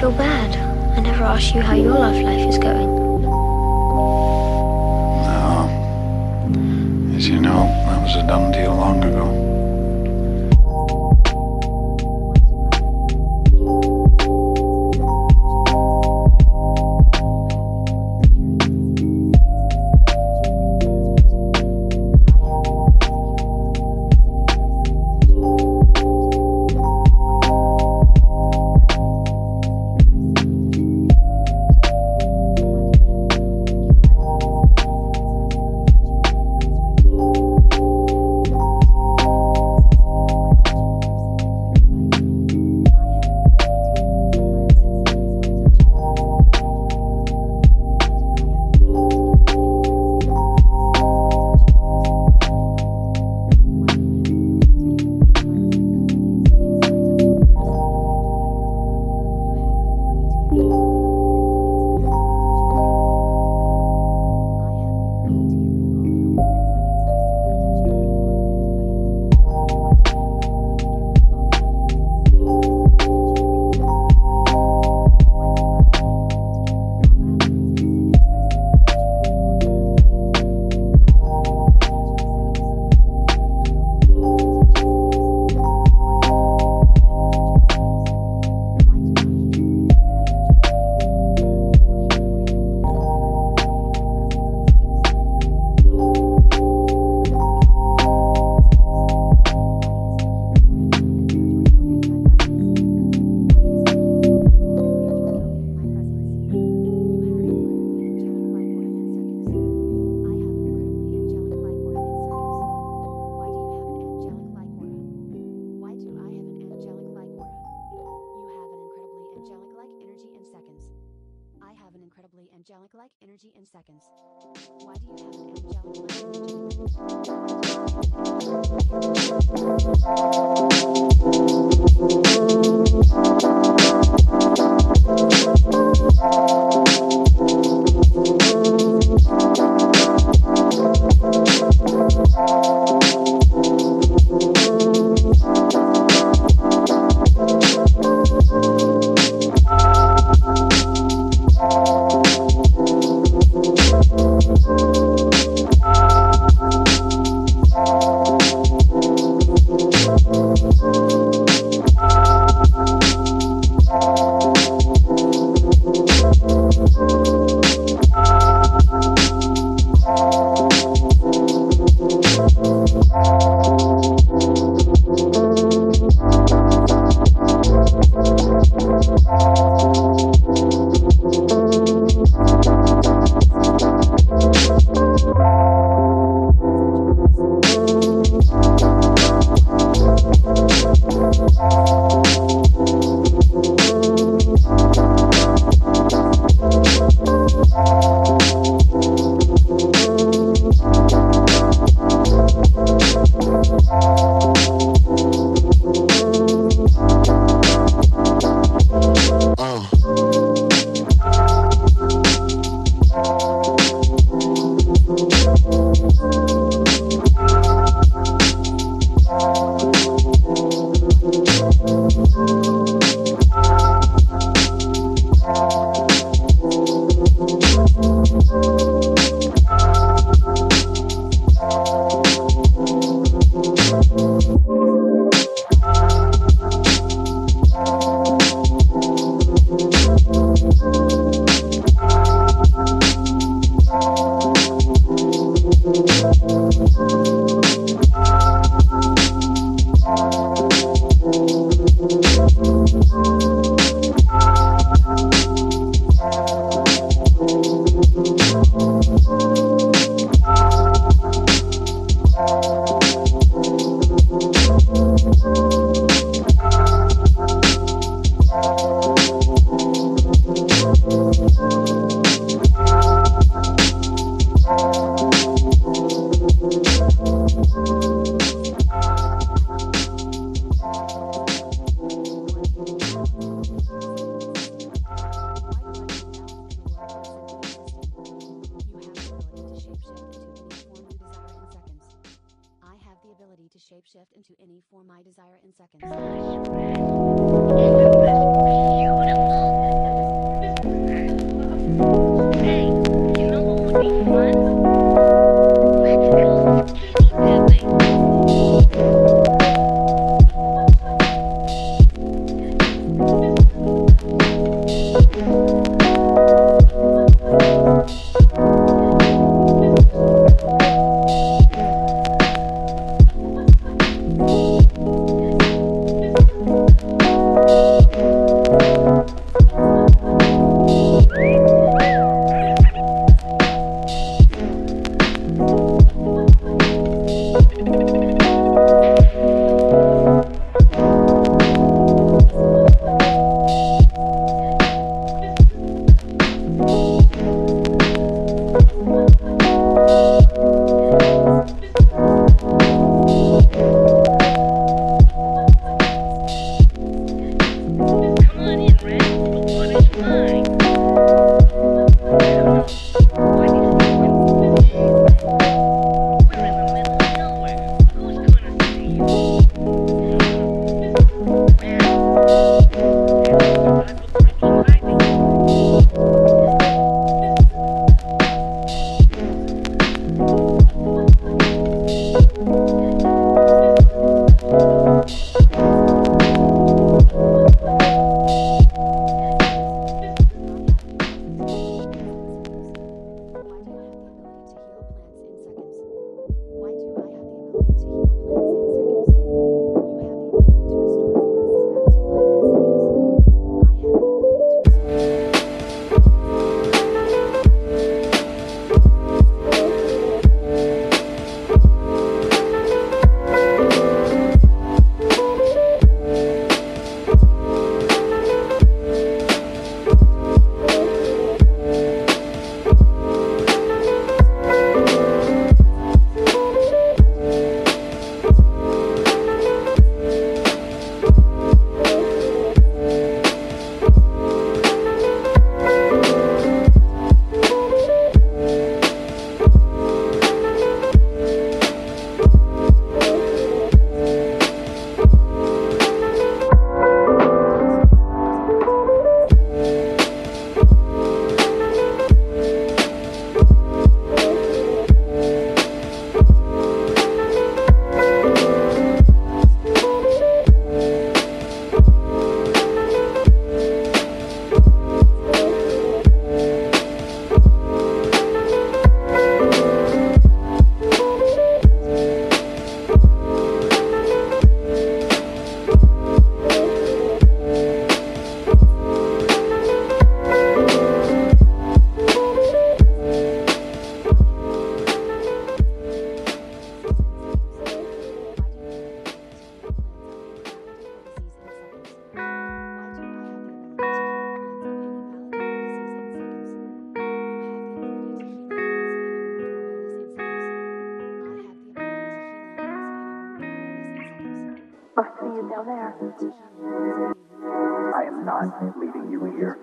feel bad. I never asked you how your love life is going. No. As you know, that was a done deal long ago. Beautiful. still there. I am not leaving you here.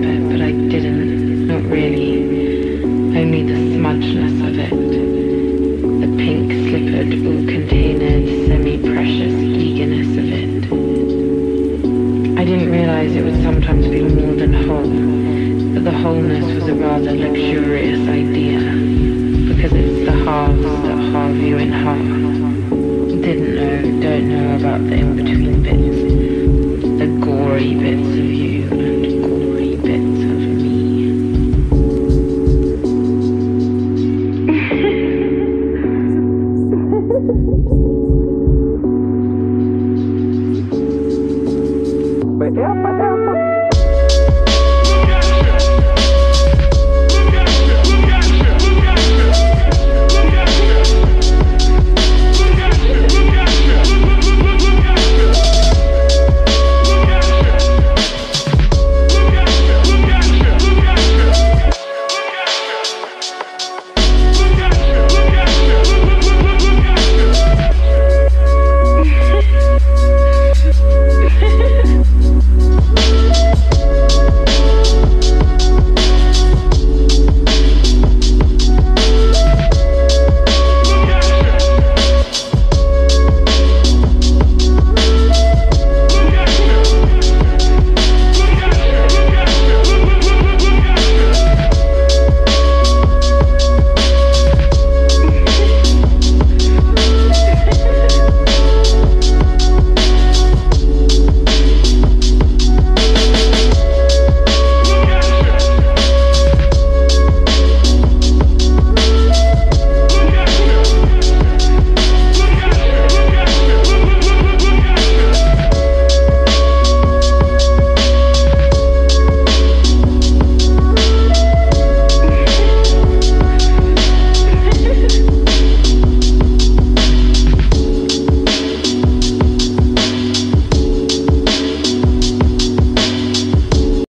but, but I didn't. Not really. Only the smudgeness of it.